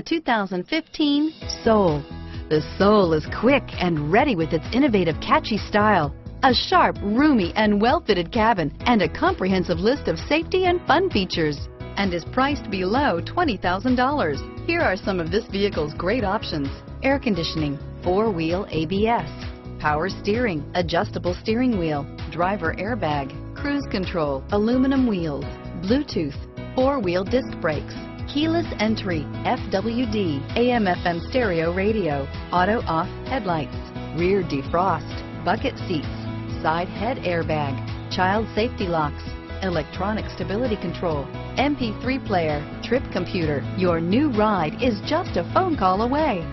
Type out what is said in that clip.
The 2015 Soul. The Soul is quick and ready with its innovative, catchy style. A sharp, roomy, and well-fitted cabin, and a comprehensive list of safety and fun features, and is priced below $20,000. Here are some of this vehicle's great options. Air conditioning, four-wheel ABS, power steering, adjustable steering wheel, driver airbag, cruise control, aluminum wheels, Bluetooth, four-wheel disc brakes, keyless entry, FWD, AM FM stereo radio, auto off headlights, rear defrost, bucket seats, side head airbag, child safety locks, electronic stability control, MP3 player, trip computer. Your new ride is just a phone call away.